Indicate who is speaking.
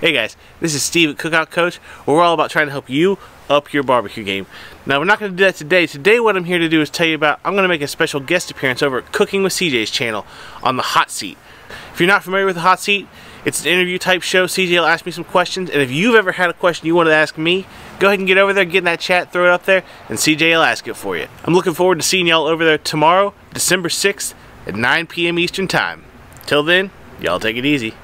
Speaker 1: Hey guys, this is Steve at Cookout Coach, we're all about trying to help you up your barbecue game. Now we're not going to do that today. Today what I'm here to do is tell you about, I'm going to make a special guest appearance over at Cooking with CJ's channel on the Hot Seat. If you're not familiar with the Hot Seat, it's an interview type show. CJ will ask me some questions, and if you've ever had a question you wanted to ask me, go ahead and get over there, get in that chat, throw it up there, and CJ will ask it for you. I'm looking forward to seeing y'all over there tomorrow, December 6th at 9 p.m. Eastern Time. Till then, y'all take it easy.